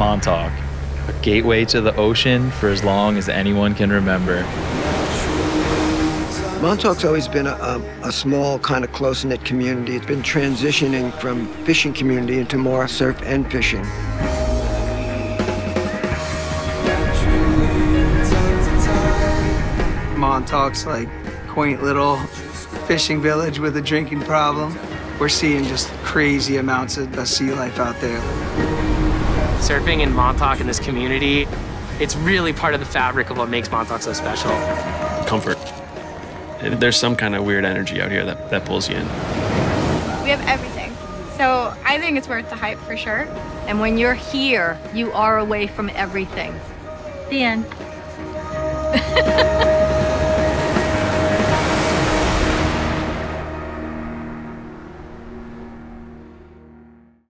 Montauk, a gateway to the ocean for as long as anyone can remember. Montauk's always been a, a, a small, kind of close-knit community. It's been transitioning from fishing community into more surf and fishing. Montauk's like quaint little fishing village with a drinking problem. We're seeing just crazy amounts of, of sea life out there. Surfing in Montauk in this community, it's really part of the fabric of what makes Montauk so special. Comfort. There's some kind of weird energy out here that, that pulls you in. We have everything. So I think it's worth the hype for sure. And when you're here, you are away from everything. The end.